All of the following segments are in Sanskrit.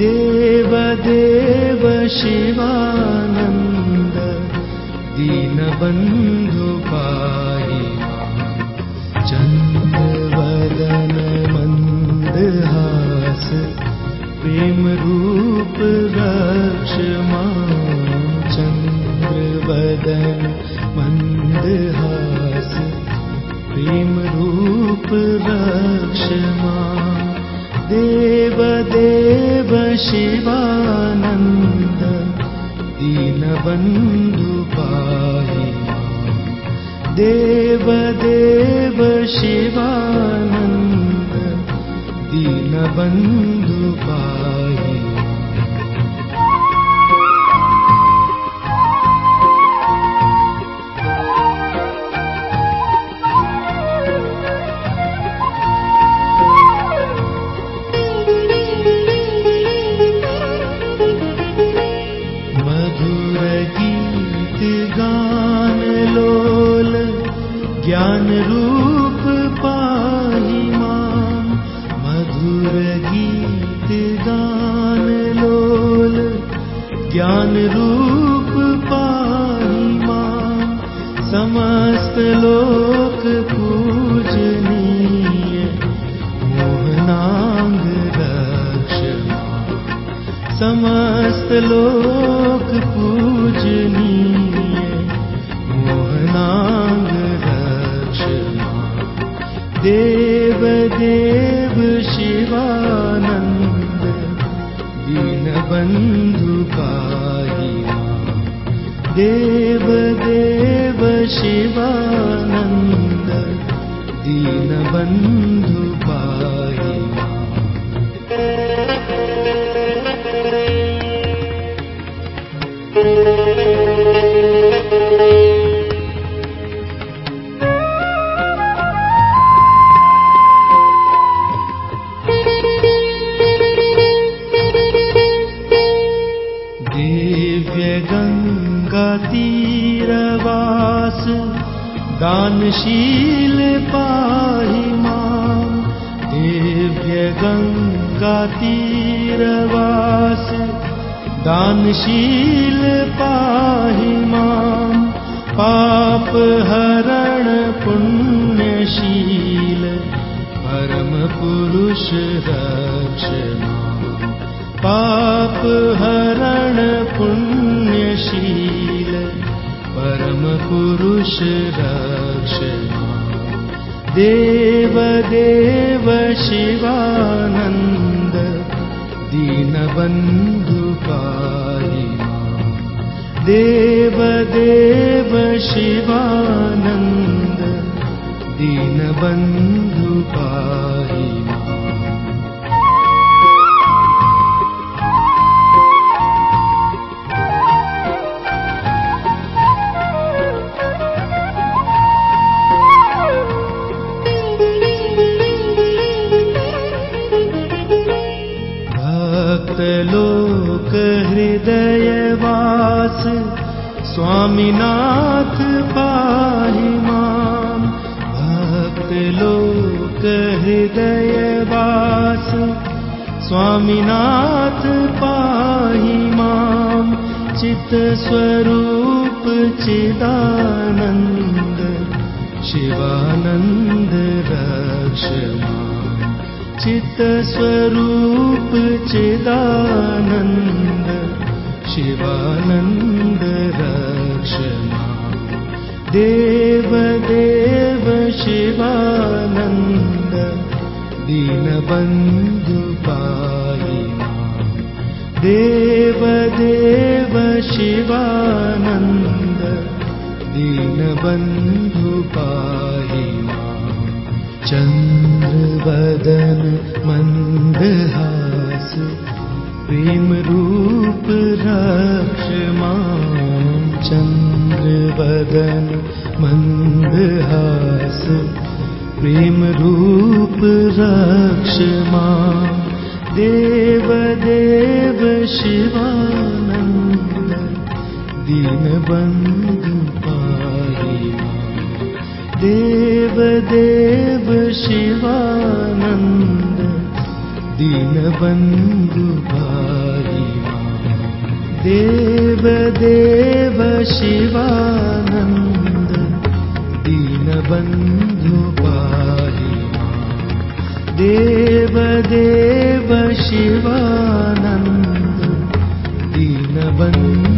देव देव शिवानन्द दीनबन्धु पाहि चन्द्रवदन मन्दहास प्रेमरूप रक्ष मा चन्द्रवदन मन्दहास प्रेमरूप रक्ष मा देव देव शिवानन्द दीनबन्धु पाहि देव शिवानन्द दीनबन्धु पाहि ज्ञान रूप पाहि मां। मधुर गीत गान लोल ज्ञान रूप पाहि मां। समस्त लोक पूजनीय मोहनांग रक्ष समस्त लोक देव देव शिवानन्द दीनबन्धु पाहि देव देव शिवानन्द दीनबन्धु दानशील पाहि मां। दिव्य गङ्गातीरवास दानशील पाहि मां। पाप हरण पुण्यशील परम पुरुष रक्ष मां। पाप हरण पुण्यशील परम पुरुष रक्ष देव देव शिवानन्द दीनबन्धु पाहि देव देव शिवानन्द दीनबन्धु स्वामिनाथ पाहि मां। भक्तलोक हृदयवास स्वामिनाथ पाहि मां। चित्स्वरूप चिदानन्द शिवानन्द रक्ष माम् चित्तस्वरूप चिदानन्द शिवानन्द देव देव शिवानन्द दीनबन्धु पाहि देव देव शिवानन्द दीनबन्धु पाहि चन्द्रवदन मन्दहास प्रेमरूप रक्ष मां चन्द्रवदन मन्दहास प्रेमरूप रक्षमा देव देव शिवानन्द दीनबन्धु पारिमा देव देव शिवानन्द दीनबन्धु पारि देव देव शिवानन्द दीनबन्धु देव देव शिवानन्द दीनबन्धु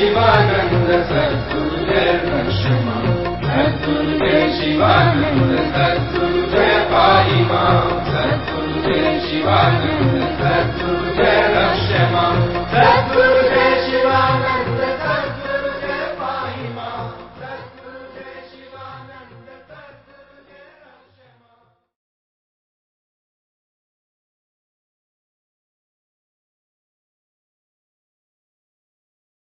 عبادا لسدت